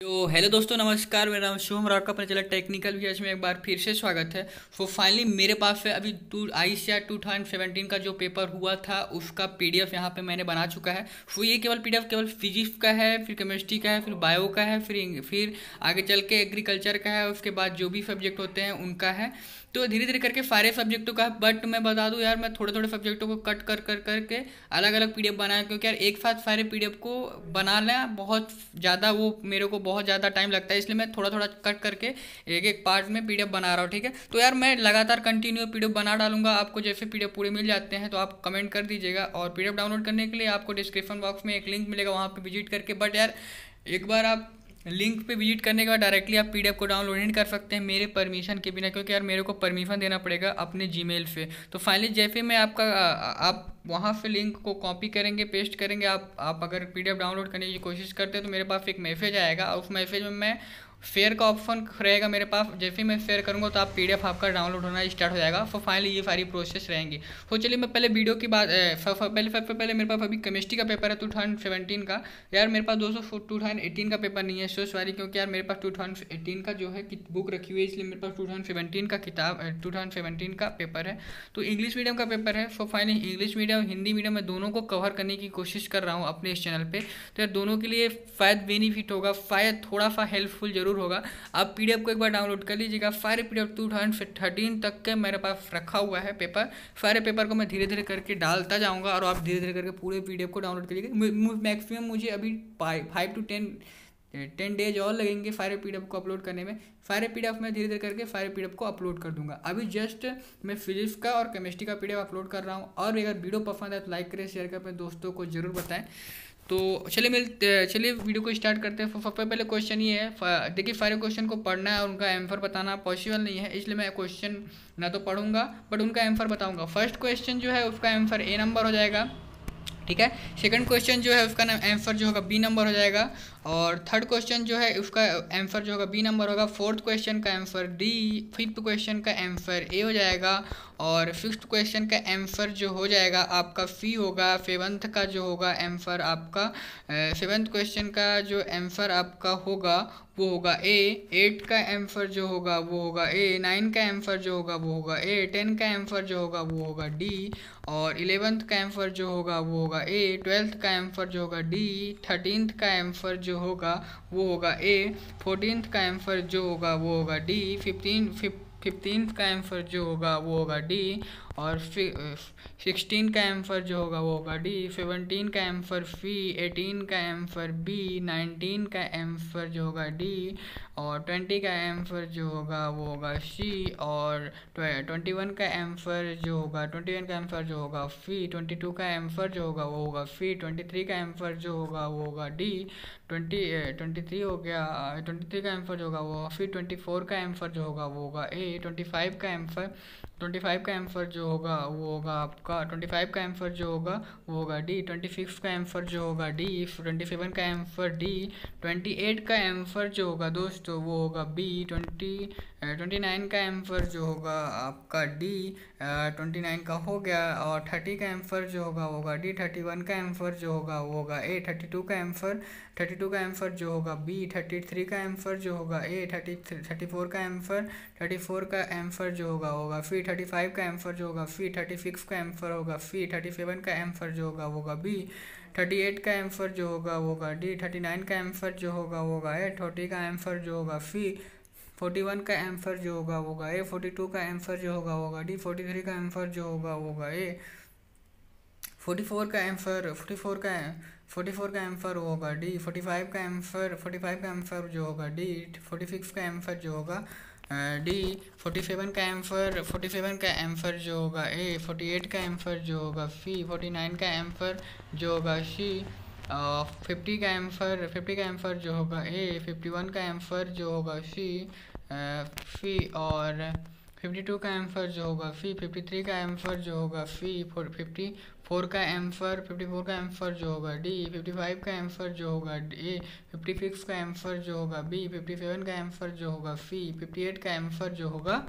तो हेलो दोस्तों, नमस्कार। मेरा नाम शुभम राव का अपने चला टेक्निकल विशेष में एक बार फिर से स्वागत है। वो फाइनली मेरे पास है। अभी two I C R two thousand seventeen का जो पेपर हुआ था, उसका पी डी एफ़ यहाँ पर मैंने बना चुका है। वो ये केवल पी डी एफ़ केवल फिजिक्स का है, फिर केमिस्ट्री का है, फिर बायो का है, फिर फिर आगे चल के एग्रीकल्चर का है, उसके बाद जो भी सब्जेक्ट होते हैं उनका है। तो धीरे धीरे करके सारे सब्जेक्टों का बट मैं बता दूँ यार, मैं थोड़े थोड़े सब्जेक्टों को कट कर कर करके अलग अलग पीडीएफ बनाया, क्योंकि यार एक साथ सारे पीडीएफ को बनाना बहुत ज़्यादा वो मेरे को बहुत ज़्यादा टाइम लगता है, इसलिए मैं थोड़ा थोड़ा कट करके एक एक पार्ट में पीडीएफ बना रहा हूँ, ठीक है? तो यार मैं लगातार कंटिन्यू पीडीएफ बना डालूँगा, आपको जैसे पीडीएफ पूरे मिल जाते हैं तो आप कमेंट कर दीजिएगा, और पीडीएफ डाउनलोड करने के लिए आपको डिस्क्रिप्शन बॉक्स में एक लिंक मिलेगा, वहाँ पर विज़िट करके बट यार एक बार आप लिंक पे विज़िट करने के बाद डायरेक्टली आप पीडीएफ को डाउनलोड नहीं कर सकते हैं, मेरे परमिशन के बिना, क्योंकि यार मेरे को परमिशन देना पड़ेगा अपने जीमेल से। तो फाइनली जैसे मैं आपका आप वहाँ से लिंक को कॉपी करेंगे पेस्ट करेंगे, आप आप अगर पीडीएफ डाउनलोड करने की कोशिश करते हैं तो मेरे पास एक मैसेज आएगा, उस मैसेज में मैं फेयर का ऑप्शन रहेगा मेरे पास। जैसे मैं शेयर करूँगा तो आप पीडीएफ आपका डाउनलोड होना स्टार्ट हो जाएगा। तो फाइनली ये सारी प्रोसेस रहेंगी। तो चलिए मैं पहले वीडियो की बात पहले, सबसे पहले मेरे पास अभी केमिस्ट्री का पेपर है टू थाउज़ेंड सेवेंटीन का। यार मेरे पास दोस्तों टू थाउज़ेंड एटीन का पेपर नहीं है सो सॉरी क्योंकि यार मेरे पास टू थाउज़ेंड एटीन का जो है बुक रखी हुई है, इसलिए मेरे पास टू थाउज़ेंड सेवेंटीन का किताब टू थाउज़ेंड का पेपर है। तो इंग्लिश मीडियम का पेपर है। So finally English medium Hindi medium में दोनों को कवर करने की कोशिश कर रहा हूँ अपने इस चैनल पर तो यार दोनों के लिए शायद बेनिफिट होगा, शायद थोड़ा सा हेल्पफुल ज़रूर होगा। आप पीडीएफ को एक बार डाउनलोड कर लीजिएगा। पीडीएफ टू थाउज़ेंड थर्टीन तक के मेरे पास रखा हुआ है पेपर सारे पेपर को मैं धीरे धीरे करके डालता जाऊँगा और आप धीरे धीरे करके पूरे पीडीएफ को डाउनलोड करिएगा। मैक्सिमम मुझे अभी five to ten ten days और लगेंगे सारे पी को अपलोड करने में। सारे पी मैं धीरे धीरे करके सारे पी को अपलोड कर दूँगा। अभी जस्ट मैं फिजिक्स का और केमिस्ट्री का पीडीएफ अपलोड कर रहा हूँ। और अगर वीडियो पसंद है तो लाइक करें शेयर करें, अपने दोस्तों को ज़रूर बताएँ। तो चलिए मिल, चलिए वीडियो को स्टार्ट करते हैं। सबसे पहले क्वेश्चन ये है। देखिए सारे क्वेश्चन को पढ़ना है और उनका आंसर बताना पॉसिबल नहीं है, इसलिए मैं क्वेश्चन ना तो पढ़ूँगा बट उनका आंसर बताऊँगा। फ़र्स्ट क्वेश्चन जो है, उसका आंसर ए नंबर हो जाएगा। ठीक है? सेकंड क्वेश्चन जो है, उसका आंसर जो होगा बी नंबर हो जाएगा। और थर्ड क्वेश्चन जो है, उसका आंसर जो होगा बी नंबर होगा। फोर्थ क्वेश्चन का आंसर डी फिफ्थ क्वेश्चन का आंसर ए हो जाएगा। और फिफ्थ क्वेश्चन का आंसर जो हो जाएगा आपका सी होगा सेवन्थ का जो होगा आंसर आपका सेवन्थ क्वेश्चन का जो आंसर आपका होगा वो होगा ए एट का आंसर जो होगा वो होगा ए नाइन का आंसर जो होगा वो होगा ए टेन का आंसर जो होगा वो होगा डी और इलेवेंथ का आंसर जो होगा वो होगा ए ट्वेल्थ का आंसर जो होगा डी थर्टीनथ का आंसर जो होगा वो होगा ए फोर्टीनथ का आंसर जो होगा वो होगा डी फिफ्टीन फिफ्टीन का आंसर जो होगा वो होगा डी और सिक्सटीन का आंसर जो होगा वो होगा डी सेवनटीन का आंसर फ़ी एटीन का आंसर बी नाइनटीन का आंसर जो होगा डी और ट्वेंटी का आंसर जो होगा वो होगा सी और ट्वेंटी वन का आंसर जो होगा ट्वेंटी वन का आंसर जो होगा फ़ी ट्वेंटी टू का आंसर जो होगा वो होगा फ़ी ट्वेंटी थ्री का आंसर जो होगा वो होगा डी ट्वेंटी ट्वेंटी थ्री हो गया ट्वेंटी थ्री का आंसर जो होगा वो फ़ी ट्वेंटी फोर का आंसर जो होगा वो होगा ए ट्वेंटी फाइव का आंसर ट्वेंटी फाइव का आंसर जो होगा वो होगा आपका ट्वेंटी फाइव का आंसर जो होगा वो होगा डी ट्वेंटी सिक्स का आंसर जो होगा डी ट्वेंटी सेवन का आंसर डी ट्वेंटी एट का आंसर जो होगा दोस्तों वो होगा बी ट्वेंटी ट्वेंटी नाइन का आंसर जो होगा आपका डी ट्वेंटी नाइन का हो गया और थर्टी का आंसर जो होगा वो होगा डी थर्टी वन का आंसर जो होगा वो होगा ए थर्टी टू का आंसर थर्टी टू का आंसर जो होगा बी थर्टी थ्री का आंसर जो होगा ए थर्टी थर्टी फोर का आंसर थर्टी फोर का आंसर जो होगा होगा फिर थर्टी फाइव का आंसर जो होगा फिर थर्टी सिक्स का आंसर होगा फिर थर्टी सेवन का आंसर जो होगा वो होगा बी थर्टी एट का आंसर जो होगा वो होगा डी थर्टी नाइन का आंसर जो होगा वो होगा ए थर्टी का आंसर जो होगा फ़ी फोर्टी वन का आंसर जो होगा वो होगा ए फोर्टी टू का आंसर जो होगा वो होगा डी फोर्टी थ्री का आंसर जो होगा वो होगा ए फोर्टी फोर का आंसर फोर्टी फोर का फोर्टी फोर का आंसर होगा डी फोर्टी फाइव का आंसर फोर्टी फाइव का आंसर जो होगा डी फोर्टी सिक्स का आंसर जो होगा डी फोर्टी सेवन का आंसर फोर्टी सेवन का आंसर जो होगा ए फोर्टी एट का आंसर जो होगा सी फोर्टी नाइन का आंसर जो होगा सी फिफ्टी का आंसर फिफ्टी का आंसर जो होगा ए फिफ्टी वन का आंसर जो होगा सी फ़ी और फिफ्टी टू का आंसर जो होगा फ़ी फिफ्टी थ्री का आंसर जो होगा फ़ी फिफ्टी फोर का आंसर फिफ्टी फोर का आंसर जो होगा डी फिफ्टी फाइव का आंसर जो होगा ए फिफ्टी सिक्स का आंसर जो होगा बी फिफ्टी सेवन का आंसर जो होगा सी फिफ्टी एट का आंसर जो होगा,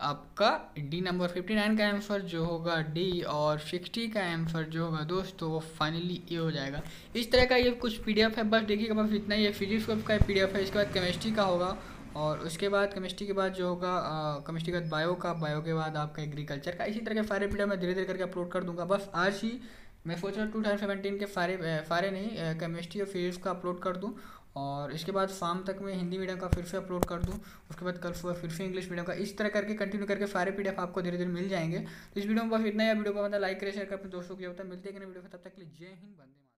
आपका डी नंबर फिफ्टी नाइन का आंसर जो होगा डी और सिक्सटी का आंसर जो होगा, दोस्तों, वो फाइनली ये हो जाएगा। इस तरह का ये कुछ पीडीएफ है, बस देखिएगा, बस इतना ही है। फिजिक्स का पीडीएफ है, इसके बाद केमिस्ट्री का होगा और उसके बाद केमिस्ट्री के बाद जो होगा केमिस्ट्री के बाद बायो का बायो के बाद आपका एग्रीकल्चर का। इसी तरह के सारे पीडीएफ मैं धीरे धीरे करके अपलोड कर दूँगा। बस आज ही मैं सोच रहा हूँ टू थाउज़ेंड सेवेंटीन के सारे सारे नहीं केमिस्ट्री और फिजिक्स का अपलोड कर दूँ और इसके बाद शाम तक मैं हिंदी मीडियम का फिर से अपलोड कर दूँ। उसके बाद कल सुबह फिर से इंग्लिश मीडियम का। इस तरह करके कंटिन्यू करके सारे पीडीएफ आपको धीरे धीरे मिल जाएँगे। तो इस वीडियो में बस इतना ही। वीडियो को मतलब लाइक करें शेयर कर। अपने दोस्तों की होता है। मिलते हैं वीडियो तब तक के लिए जय हिंद बंदे